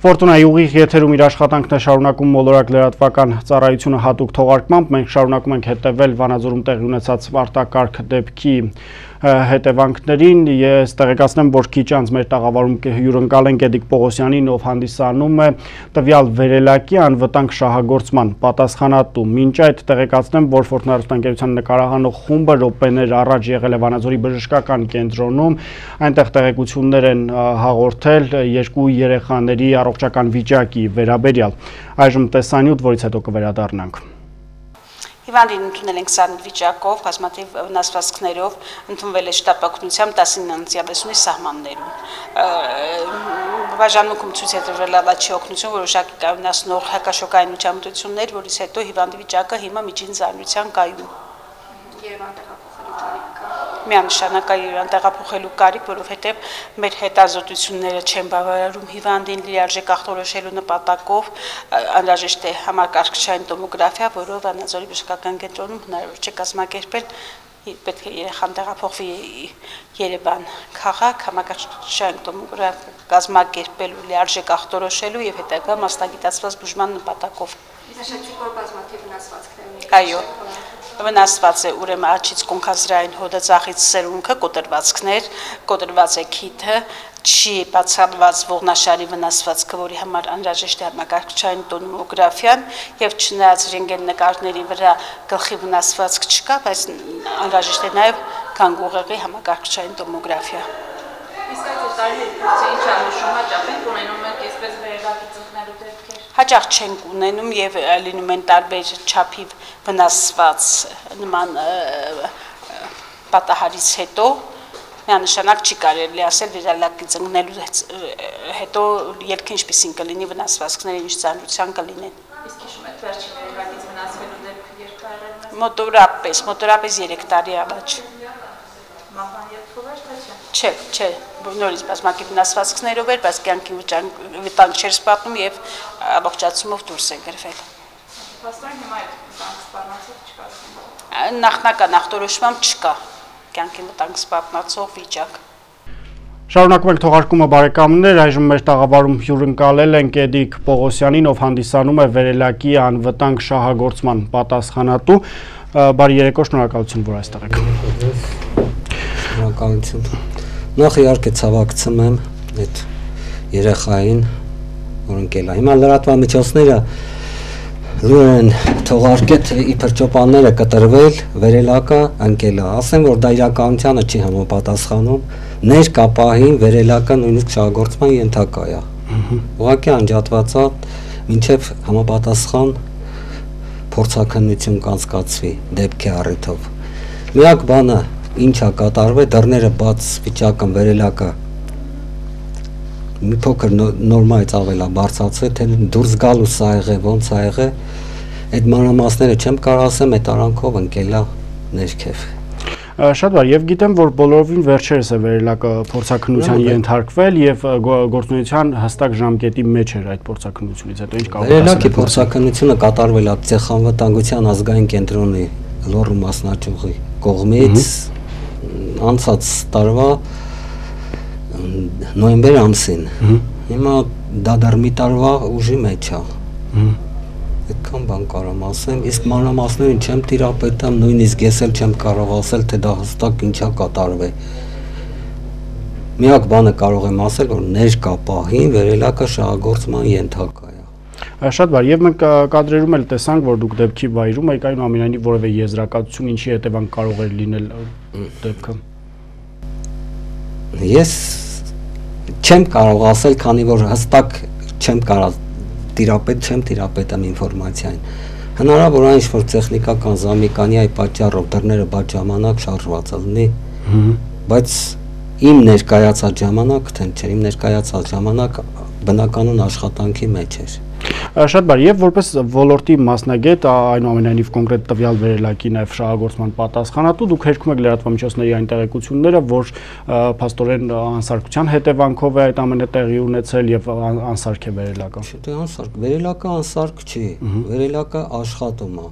Ֆորտունայի ուղիղ եթերում իր աշխատանքն է շարունակում մոլորակ լրատվական ծառայությունը հատուկ թողարկմամբ։ Մենք շարունակում ենք հետևել Վանաձորում տեղի ունեցած արտակարգ դեպքի հետևանքներին ես տեղեկացնեմ, որ քիչ անց մեր տաղավարում հյուրընկալ են Գեդիկ Պողոսյանին, ով հանդիսանում է տվյալ վերելակի անվտանգ շահագործման պատասխանատու։ Մինչ այդ տեղեկացնեմ, որ Ֆորտունարստանգերության նկարահանող խումբը րոպեներ առաջ եղել է Վանաձորի բժշկական կենտրոնում, այնտեղ տեղեկություններ են հաղորդել երկու երեխաների առողջական վիճակի վերաբերյալ։ Այժմ տեսանյութ, որից հետո կվերադառնանք։ Հիվանդին ընդունել ենք սան վիճակով, բազմաթիվ վնասվածքներով, ընդունվել է շտապակնությամբ 19-ի սահմաններում։ Բաժանմունքում ցույց է տրվել ավաչի օգնություն, որոշակի կայունացնող հակաշոկային միջամտություններ, որից հետո հիվանդի վիճակը հիմա միջին զարգացության կայուն։ Եվ անտեղափոխելու կարիք միանշանակ այո տեղափոխելու կարիք, որովհետև մեր հետազոտությունները չեն բավարարում հիվանդին լիարժեք ախտորոշելու նպատակով անհրաժեշտ է համակարգչային տոմոգրաֆիա, որով Վանաձորի բժշկական կենտրոնում հնարավոր չէ կազմակերպել պետք է երեխան տեղափոխվի Երևան քաղաք համակարգչային տոմոգրաֆ կազմակերպելու լիարժեք ախտորոշելու եւ հետագա մասնագիտացված բուժման նպատակով։ Իսկ շատ շուտ բազմաթիվ վնասվածքներ Այո վնասված է ուրեմն աչից կոնքազրային հոդածախից սերունքը, կոտրվածքներ, կոտրված է քիթը, չի բացառված ողնաշարի վնասվածքը, որի համար անհրաժեշտ է համակարգչային տոմոգրաֆիան եւ չնայած ռենտգեն նկարների վրա գլխի վնասվածք չկա, բայց անհրաժեշտ է նաեւ կանգուղեղի համակարգչային տոմոգրաֆիա։ Իսկ այդ տարիների ինչ անշուշտ հաճախ են ունենում եք այսպես հաճախ չենք ունենում եւ լինում են տարբեր չափի վնասված նման պատահարից հետո միանշանակ չի կարելի ասել վիրալակի ծնկնելու հետո ելքը ինչպեսին կլինի վնասվածքները ինչ ծանրության կլինեն իսկ հիշում եք վերջին վերելակից վնասվելու դեպքը երբ է մոտորապես մոտորապես 3 տարի առաջ մահվան չէ չէ նորից բազմակի վնասվածքներով էր, բայց կյանքի վտանգ չէր սպառնում եւ ամբողջացումով դուրս է գրվել։ Փաստորեն հիմա այդ վտանգ սպառնացող չկա։ Նախնական ախտորոշմամբ չկա կյանքի վտանգ սպառնացող վիճակ։ Շարունակում ենք թողարկումը բարեկամներ, այժմ մեր տաղավարում հյուրընկալել են Կեդիկ Պողոսյանին, ով հանդիսանում է վերելակի անվտանգ շահագործման պատասխանատու։ Բարի երեկո, շնորհակալություն, որ այստեղ եք։ Շնորհակալություն։ Նախ իհարկե ցավակցում եմ այդ երեխային, որ ընկել է։ Հիմա լրատվամիջոցները լուրն են թողարկել իբր ճոպանները կտրվել, վերելակա ընկել է։ Ասեմ, որ դա իրականությանը չի համապատասխանում։ Ներկապահին վերելակը նույնիսկ շահագործման ենթակա է։ Ուղղակի անջատված է մինչև համապատասխան փորձակնություն կանցկացվի դեպքի առիթով։ Միակ բանը ինչա կատարվել, դռները բաց վիճակն վերելակը մի փոքր նորմայից ավելա բարձացել, թե դուրս գալու սա եղե, ոնց ա եղե, այդ մանրամասները չեմ կարող ասեմ, այդ արանքով ընկելա ներքև։ Շատ բար, եւ գիտեմ, որ բոլորովին վերջերս է վերելակը փորձակնության ենթարկվել եւ գործունեության հստակ ժամկետի մեջ էր այդ փորձակնությունից հետո ինչ կարող է ասել։ Վերելակի փորձակնությունը կատարվել է ցեխանվտանգության ազգային կենտրոնի լոռու մասնաճյուղի կողմից անցած տարվա նոյեմբեր ամսին։ Հիմա դա դեռ մի տարվա ուժի մեջ է։ Այդքան բան կարամ ասեմ, իսկ մանրամասներին չեմ տիրապետում, նույնիսկ ես էլ չեմ կարող ասել, թե դա հստակ ինչա կատարվել։ Միակ բանը կարող եմ ասել, որ ներկա պահին վերելակը շահագործման ենթակա Շատ բար, եւ մենք կադրերում էլ տեսանք, որ դուք դեպքի վայրում եք այնուամենայնիվ որևէ եզրակացություն ինչի հետևանք կարող էր լինել դեպքը ես չեմ կարող ասել, քանի որ հստակ չեմ կարող տիրապետ չեմ տիրապետեմ ինֆորմացիային։ Հնարավոր է ինչ-որ տեխնիկական զամիկանի այ պատճառով դռները բաց ժամանակ շարժված լինի, բայց իմ ներկայացած ժամանակ թե չէ, իմ ներկայացած ժամանակ բնականon աշխատանքի մեջ էր։ Շատ բարի եւ որպես ոլորտի մասնագետ այնուամենայնիվ կոնկրետ տվյալ վերելակի նաեւ շահագործման պատասխանատու դուք հերքում եք լրատվամիջոցների այն տեղեկությունները, որ փաստորեն անսարքության հետևանքով է այդ ամենը տեղի ունեցել եւ անսարք է վերելակը։ Չէ, անսարք, վերելակը անսարք չի, վերելակը աշխատում է։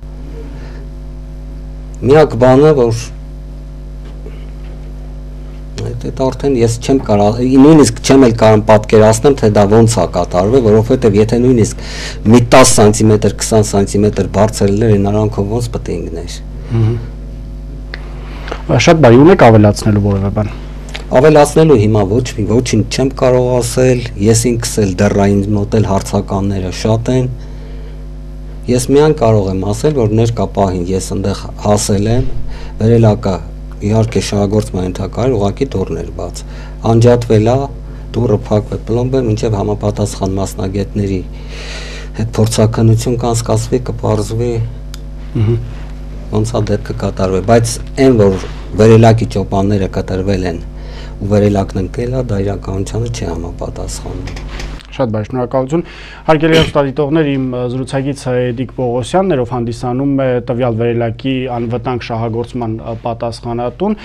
Միակ բանը, որ Դա արդեն ես չեմ կարող, նույնիսկ չեմ էլ կարող պատկերացնել, թե դա ոնց է կատարվել, որովհետև եթե նույնիսկ մի 10 սանտիմետր, 20 սանտիմետր բարձր լիներ, նրանքով ոնց պետք է ընկներ։ Շատ բարի ունեք ավելացնելու որևէ բան։ Ավելացնելու հիմա ոչ մի ոչինչ չեմ կարող ասել, ես ինքս էլ դեռային մոտել հարցականները շատ են։ Ես միայն կարող եմ ասել, որ ներկա պահին ես այնտեղ հասել եմ, վերելակա իհարկե շահագործման ենթակայել ուղակի դուրներ բաց։ Անջատվել է, դուրը փակվել պլոմբը, մինչև համապատասխան մասնագետների հետ փորձականություն կանցկացվի, կպարզվի ոնց է դեպքը կատարվել, բայց այն որ վերելակի ճոպանները կտրվել են ու վերելակն ընկել է, դա իրականությանը չի համապատասխանում։ Շատ բարի, շնորհակալություն։ Հարգելի հեռուստադիտողներ, իմ զրուցակից Էդիկ Պողոսյանն էր, ով հանդիսանում է տվյալ վերելակի անվտանգ շահագործման պատասխանատուն։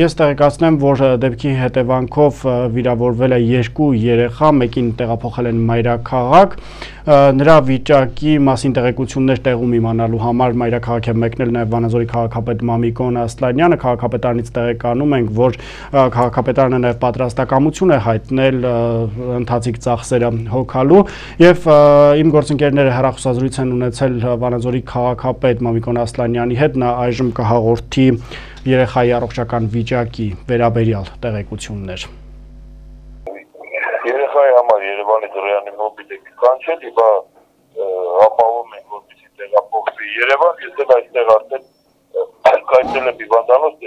Ես տեղեկացնեմ, որ դեպքի հետևանքով վիրավորվել է երկու երեխա, մեկին տեղափոխել են մայրաքաղաք նրա վիճակի մասին տեղեկություններ տեղում իմանալու համար մայրաքաղաք է մեկնել նաև Վանաձորի քաղաքապետ Մամիկոն Ասլանյանը քաղաքապետարանից տեղեկանում ենք որ քաղաքապետարանը նաև պատրաստակամություն է հայտնել ընթացիկ ծախսերը հոգալու եւ իմ գործընկերները հեռախոսազրույց են ունեցել Վանաձորի քաղաքապետ Մամիկոն Ասլանյանի հետ նա այժմ կհաղորդի երեխայի առողջական վիճակի վերաբերյալ տեղեկություններ Երևանի դրյանի մոբիլը կանչել, հիմա ապավում ենք, որպեսզի տեղափոխվի Երևան, ես էլ այստեղ արդեն կայցել եմ հիվանդանոց,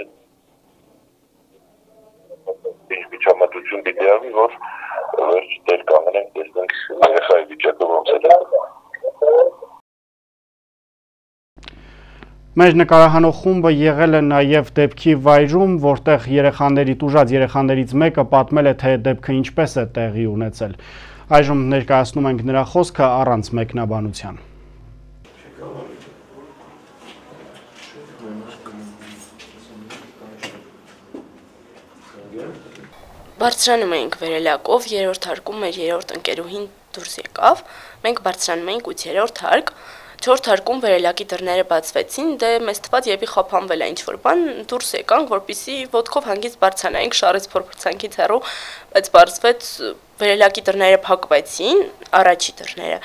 ինչ միջամտություն պիտի արվի, որ վերջ տեր կանգնենք, տեսնենք երեխայի վիճակը ոնց է։ Մեր նկարահանող խումբը եղել է նաև դեպքի վայրում, որտեղ երեխաների տուժած երեխաներից մեկը պատմել է, թե դեպքը ինչպես է տեղի ունեցել։ Այժմ ներկայացնում ենք նրա խոսքը առանց մեկնաբանության։ Բարձրանում էինք վերելակով, երրորդ հարկում մեր երրորդ ընկերուհին դուրս եկավ։ Մենք բարձրանում էինք 8-րդ հարկ, 4 հարկում վերելակի դռները բացվեցին, դե մեզ թված եւի խափանվել է ինչ որ բան, դուրս եկանք, որpիսի ոդկով հանգից բարձրանայինք շարից փորփրցանքից հեռու, բայց բարձվեց վերելակի դռները փակվեցին, առաջի դռները։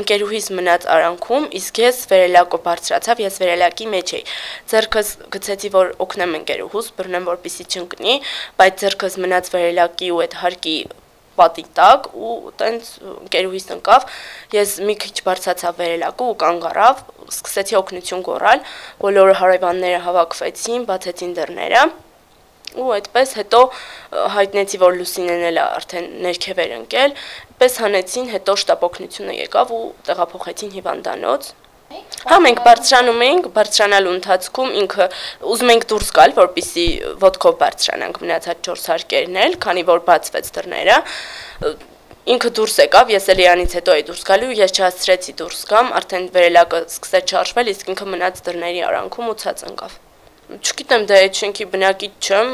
Ընկերուհիս մնաց արանքում, իսկ ես վերելակը բարձրացավ, ես վերելակի մեջ էի։ Ձերքս գցեցի, որ օգնեմ ընկերուհուս, բռնեմ, որպեսի չընկնի, բայց ձերքս մնաց վերելակի ու այդ հարկի պատի տակ ու տենց ընկերուհիս ընկավ ես մի քիչ բարձացա վերելակու ու կանգ առավ սկսեցի օգնություն գոռալ բոլոր հարևանները հավաքվեցին բացեցին դռները ու այդպես հետո հայտնեցի որ Լուսինեն էլ արդեն ներքև էր ընկել պես հանեցին հետո շտապ օգնությունը եկավ ու տեղափոխեցին հիվանդանոց Հա մենք բարձրանում էինք, բարձրանալու ընթացքում ինքը ուզում ենք դուրս գալ, որպիսի ոդկով բարձրանանք մնացած 4 հարկերն էլ, քանի որ բացվեց դռները։ Ինքը դուրս եկավ, ես էլ իրանից հետո էի դուրս գալու, ես չհասցրեցի դուրս գամ, արդեն վերելակը սկսեց չարժվել, իսկ ինքը մնաց դռների արանքում ու ցած ընկավ չգիտեմ դա այդ շենքի բնակիչ չեմ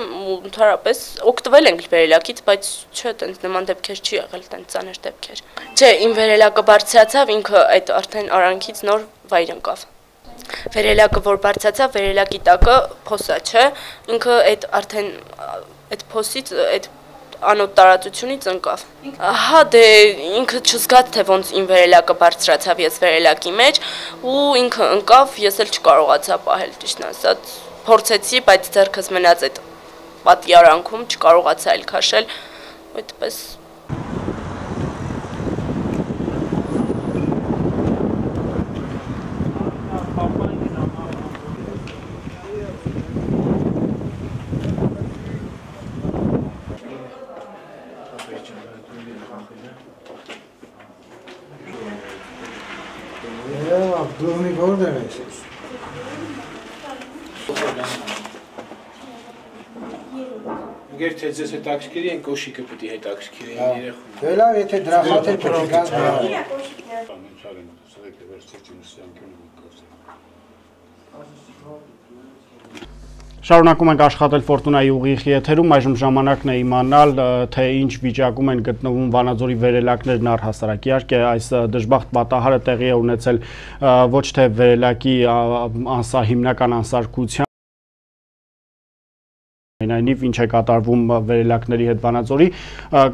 ընդհանրապես օգտվել ենք վերելակից, բայց չէ, տենց նման դեպքեր չի եղել, տենց ցաներ դեպքեր։ Չէ, իմ վերելակը բարձրացավ, ինքը այդ արդեն արանքից նոր վայր ընկավ։ Վերելակը որ բարձրացավ, վերելակի տակը փոսա, չէ, ինքը այդ արդեն այդ փոսից այդ անոտ տարածությունից ընկավ։ Ահա դե ինքը չզգաց թե ոնց իմ վերելակը բարձրացավ ես վերելակի մեջ ու ինքը ընկավ, ես էլ չկարողացա պահել ճիշտն ասած փորձեցի, բայց ձեռքս մնաց այդ պատի արանքում, չկարողացա այլ քաշել, այդպես Դուրնի որտեղ ես։ Գեր թե ձեզ հետաքրքրի են կոշիկը պիտի հետաքրքրի են երեխուն։ Դե լավ, եթե դրա խաթեր պետք է Շարունակում ենք աշխատել Ֆորտունայի ուղիղ եթերում, այժմ ժամանակն է իմանալ, թե ինչ վիճակում են գտնվում Վանաձորի վերելակներն առհասարակ։ Իհարկե, այս դժբախտ պատահարը տեղի է ունեցել ոչ թե վերելակի անսա հիմնական անսարկության այնուամենայնիվ ինչ է կատարվում վերելակների հետ Վանաձորի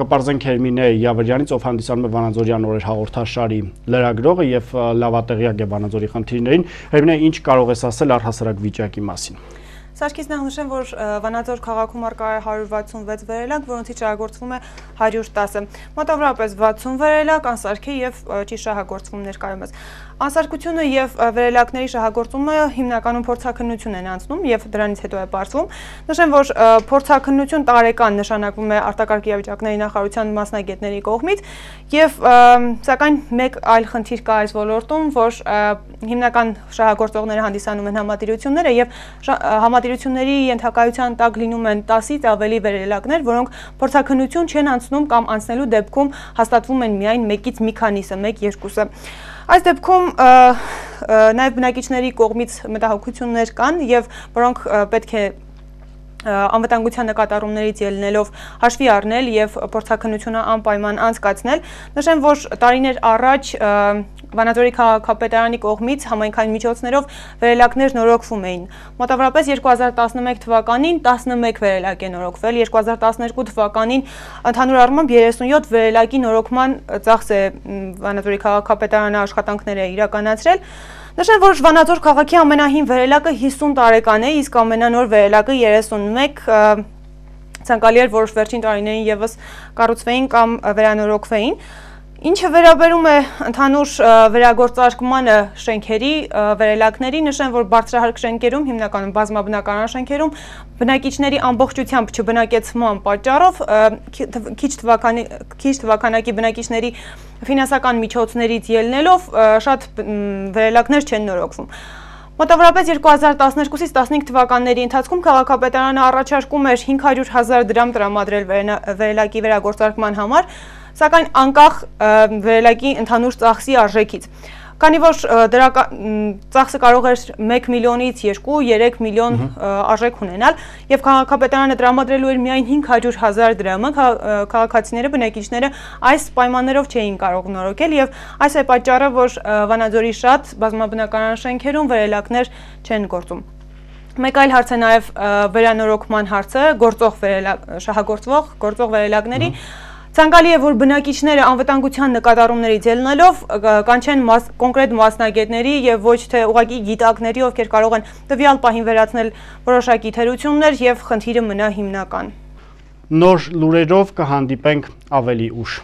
կպարզենք Հերմինե Յավրյանից, ով հանդիսանում է Վանաձորյան օրեր հաղորդաշարի լրագրողը եւ լավատեղյակ է Վանաձորի խնդիրներին։ Հերմինե, ինչ կարող ես ասել առհասարակ վիճակի մասին։ Սարգիս նախնշեմ, որ Վանաձոր քաղաքում արկա է 166 վերելակ, որոնցից շահագործվում է 110-ը։ Մոտավորապես 60 վերելակ անսարք է եւ չի շահագործվում ներկայումս։ Անսարկությունը եւ վերելակների շահագործումը հիմնականում փորձակնություն են անցնում եւ դրանից հետո է բարձվում։ Նշեմ, որ փորձակնություն տարեկան նշանակվում է արտակարգ իրավիճակների նախարարության մասնագետների կողմից եւ սակայն մեկ այլ խնդիր կա այս ոլորտում, որ հիմնական շահագործողները հանդիսանում են համատիրությունները եւ համատիրությունների ենթակայության տակ լինում են 10-ից ավելի վերելակներ, որոնք փորձակնություն չեն անցնում կամ անցնելու դեպքում հաստատվում են միայն մեկից մի քանիսը, 1-2-ը։ Այս դեպքում նաև բնակիչների կողմից մտահոգություններ կան եւ որոնք պետք է անվտանգության նկատառումներից ելնելով հաշվի առնել եւ փորձակնությունը անպայման անցկացնել։ Նշեմ, որ տարիներ առաջ Վանաձորի քաղաքապետարանի կողմից համայնքային միջոցներով վերելակներ նորոգվում էին։ Մոտավորապես 2011 թվականին 11 վերելակ է նորոգվել, 2012 թվականին ընդհանուր առմամբ 37 վերելակի նորոգման ծախս է Վանաձորի քաղաքապետարանը աշխատանքներ է իրականացրել։ Նշեմ, որ Վանաձոր քաղաքի ամենահին վերելակը 50 տարեկան է, իսկ ամենանոր վերելակը 31 ցանկալի էր, որ վերջին տարիներին եւս կառուցվեին կամ վերանորոգվեին։ Ինչը վերաբերում է ընդհանուր վերագործարկմանը շենքերի, վերելակների, նշեմ, որ բարձրահարկ շենքերում, հիմնականում բազմաբնականան շենքերում, բնակիչների ամբողջությամբ չբնակեցման պատճառով քիչ թվականակի բնակիչների ֆինանսական միջոցներից ելնելով շատ վերելակներ չեն նորոգվում։ Մոտավորապես 2012-ից 15 թվականների ընթացքում քաղաքապետարանը առաջարկում էր 500.000 դրամ տրամադրել վերելակի վերագործարկման համար, սակայն անկախ վերելակի ընդհանուր ծախսի արժեքից։ Քանի որ դրա ծախսը կարող էր 1 միլիոնից 2-3 միլիոն արժեք ունենալ եւ քաղաքապետարանը տրամադրելու էր միայն 500.000 դրամը, քաղաքացիները, բնակիչները այս պայմաններով չէին կարող նորոգել եւ այս է պատճառը, որ Վանաձորի շատ բազմաբնական շենքերում վերելակներ չեն գործում։ Մեկ այլ հարց է նաև վերանորոգման հարցը, գործող վերելակ շահագործվող գործող վերելակների -hmm Ցանկալի է, որ բնակիչները անվտանգության նկատառումներից ելնելով կանչեն մաս, կոնկրետ մասնագետների եւ ոչ թե ուղակի գիտակների, ովքեր կարող են տվյալ պահին վերացնել որոշակի թերություններ եւ խնդիրը մնա հիմնական։ Նոր լուրերով կհանդիպենք ավելի ուշ։